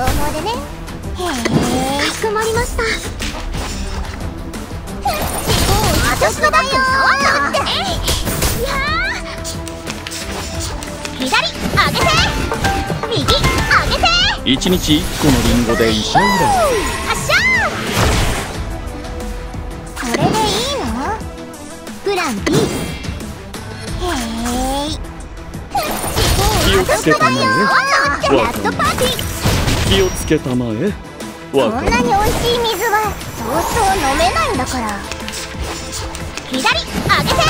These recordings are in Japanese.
巧妙でね。へえかしこまりました。私のバッグ触んなって。いや左。上げて右。上げて。一日一個のリンゴで医者占い。発射それでいいのプラン B へえ。気をつけたまえラストパーティー気をつけたまえ。こんなに美味しい水はそうそう飲めないんだから。左上げて。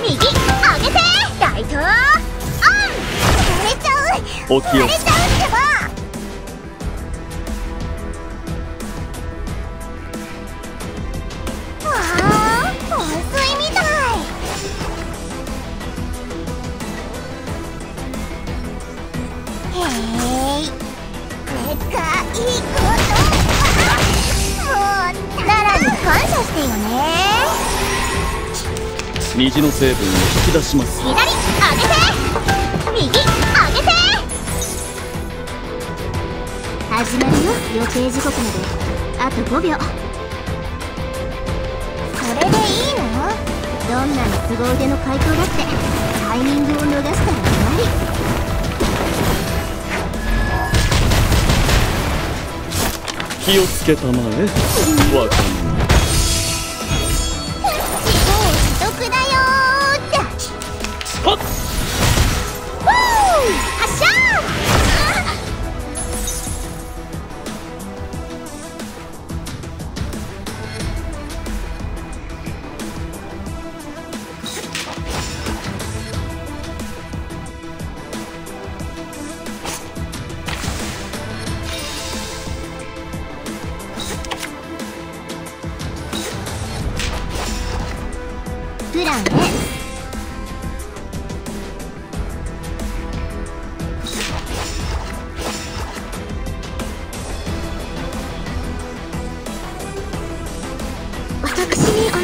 右上げて。ライトオン。割れちゃう。お気をつ割れちゃう感謝してよね。虹の成分を引き出します。左上げて右上げて始まるよ。予定時刻まであと5秒。それでいいの？どんなに凄腕の回答だって。タイミングを逃したら終わり。気をつけたまえ。わかプラン A 私にお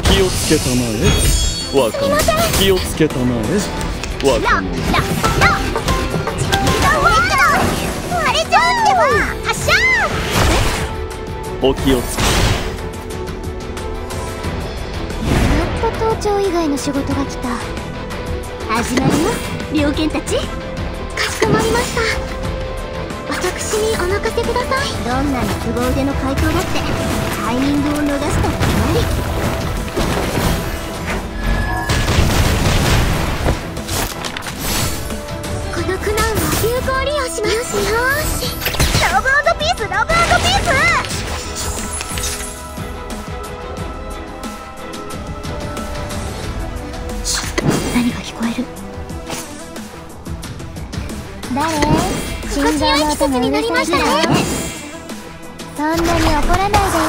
気をつけたまえわかる気をつけたまえわラララかる自分が割れちゃう割れちゃうって。ば発射お気をつけやっと盗聴以外の仕事が来た。始まるよ猟犬たち。かしこまりました。私にお任せください。どんなに凄腕の回答だってタイミングを逃したらが聞こえる。誰？心臓の音がうるさいからね。そんなに怒らないでよ。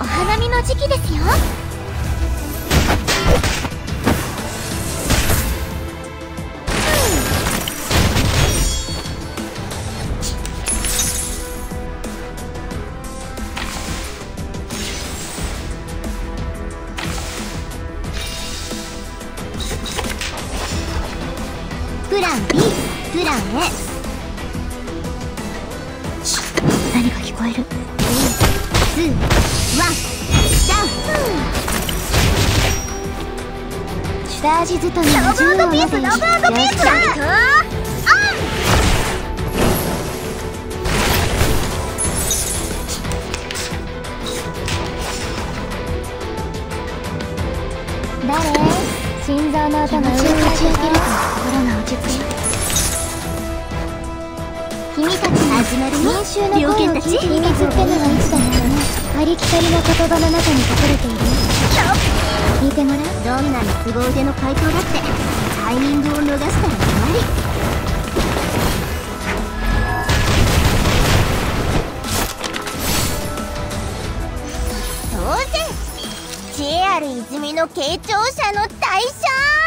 お花見の時期ですよラン B プラン A 何が聞こえる ?3、2、1、ダウンチャージずとに銃を持てよしよし誰心臓の音がうるさいかち上げると心が落ち着く君たち始まる民衆の声を聞いて秘密ってのはいつだろうねありきたりの言葉の中に隠れている聞いてもらう。どんなに凄腕の回答だってタイミングを逃したら終わり当然 JR 泉の傾聴者の最初。